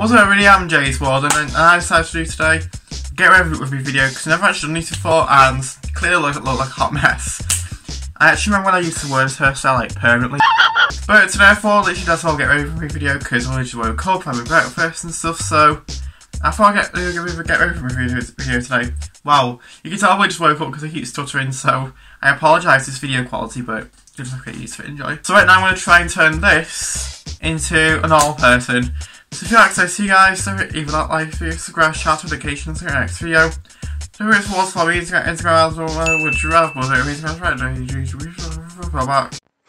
What's up, really am Ja's World, and, I decided to do today, get ready with my video, because I never actually done these before, and clearly look, look like a hot mess. I actually remember when I used to wear this hairstyle like permanently. but today I thought literally that's all get ready for my video because I just woke up, having breakfast and stuff, so I thought I'd get, uh, get ready for my video, video today. Wow, you can tell I just woke up because I keep stuttering, so I apologise for this video quality, but just to get used to enjoy. So right now I'm going to try and turn this into a normal person. So if you like, so see you guys, so either that like, video, subscribe, shout notifications in the next video. So here's what's me, Instagram, Instagram, Instagram, uh, which you have, but it's right,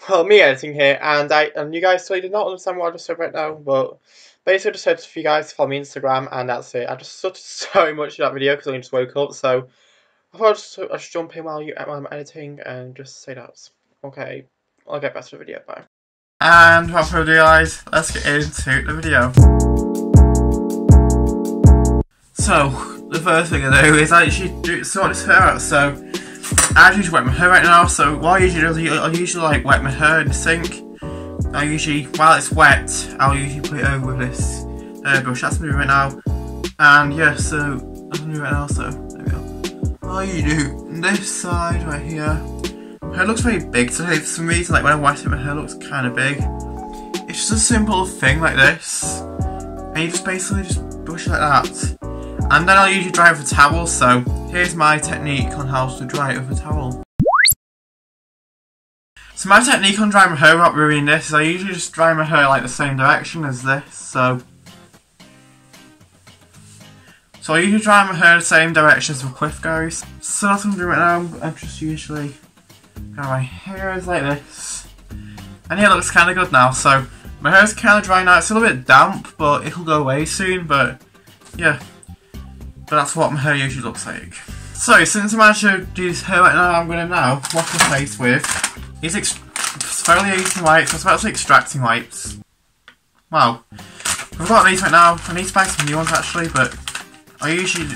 well, me editing here, and I and you guys so did not understand what I just said right now, but basically just said for you guys to follow me Instagram, and that's it. I just stuttered so much in that video because I just woke up, so I thought I'd just, I'd just jump in while, you, while I'm editing and just say that. Okay, I'll get back to the video, bye. And without further ado guys, let's get into the video. So, the first thing I do is I actually do, sort this hair out, so I usually wet my hair right now, so what I usually do, I usually like wet my hair in the sink. I usually, while it's wet, I'll usually put it over with this hair brush, that's me right now. And yeah, so, that's me right now, so, there we go. All you do, this side right here, hair looks very big today for some reason, like when I wash it my hair looks kind of big. It's just a simple thing like this, and you just basically just brush it like that. And then I'll usually dry it with a towel, so here's my technique on how to dry it with a towel. So my technique on drying my hair without ruining this is I usually just dry my hair like the same direction as this, so... So I usually dry my hair the same direction as the cliff goes. So that's what I'm doing right now, I'm just usually now my hair is like this. And yeah, it looks kind of good now. So my hair is kind of dry now. It's a little bit damp, but it'll go away soon. But yeah, but that's what my hair usually looks like. So since I'm actually do this hair right now, I'm going to now wash my face with these exfoliating wipes. I to say extracting wipes. Wow. I've got these right now. I need to buy some new ones actually, but I usually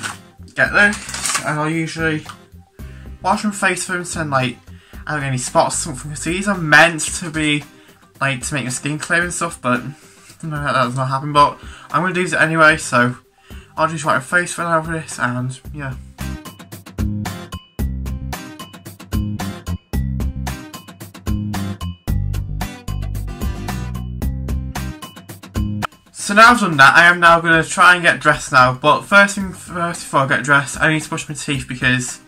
get this and I'll usually wash my face them and like I don't any spots or something. So these are meant to be like to make your skin clear and stuff, but no, that does not happen. But I'm gonna do it anyway, so I'll just wipe my face with over this and yeah. So now I've done that, I am now going to try and get dressed now. But first thing first, before I get dressed, I need to brush my teeth because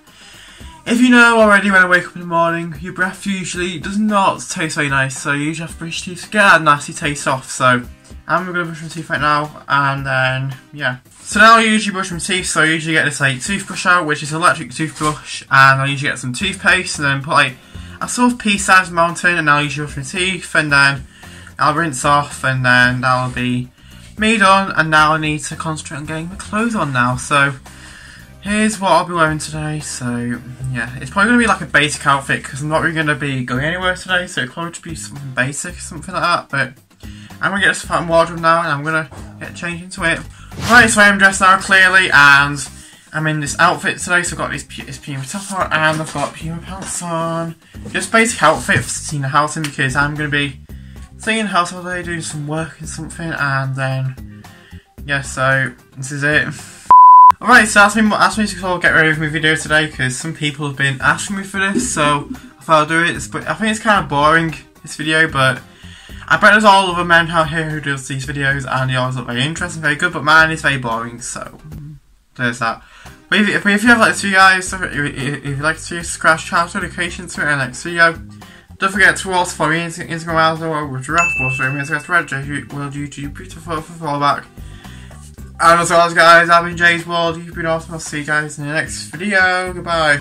if you know already when I wake up in the morning, your breath usually does not taste very nice, so you usually have to brush your teeth to get that nasty taste off. So I'm going to brush my teeth right now, and then, yeah. So now I usually brush my teeth, so I usually get this like toothbrush out, which is an electric toothbrush, and I usually get some toothpaste, and then put like a sort of pea-sized mountain, and I'll usually brush my teeth, and then I'll rinse off, and then that'll be me done, and now I need to concentrate on getting my clothes on now, so here's what I'll be wearing today, so yeah, it's probably going to be like a basic outfit because I'm not really going to be going anywhere today, so it'll probably be something basic, something like that, but I'm going to get this fat wardrobe now and I'm going to get changed into it. Right, so I'm dressed now clearly and I'm in this outfit today, so I've got this, this Puma top on and I've got Puma pants on. Just basic outfit for sitting in the house in because I'm going to be sitting in the house all day doing some work and something and then, yeah, so this is it. Alright, so that's me, that's me to get ready with my video today because some people have been asking me for this, so I thought I'd do it. But I think it's kind of boring, this video, but I bet there's all other men out here who does these videos and always look very interesting, very good, but mine is very boring, so there's that. But if, if, if you have like this video guys, if, if, you like to subscribe, channel notifications to my next video. Don't forget to also follow me on Instagram, or Giraffe, also Instagram, Red, World YouTube, beautiful for follow back. And as always guys, I've been Ja's World, you've been awesome, I'll see you guys in the next video, goodbye.